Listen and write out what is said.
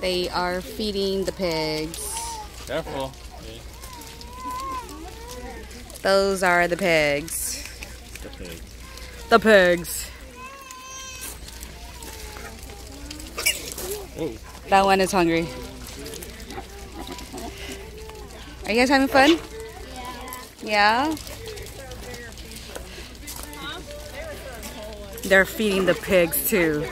They are feeding the pigs. Careful. Those are the pigs. The pig. The pigs. Oh. That one is hungry. Are you guys having fun? Yeah. Yeah. They're feeding the pigs too.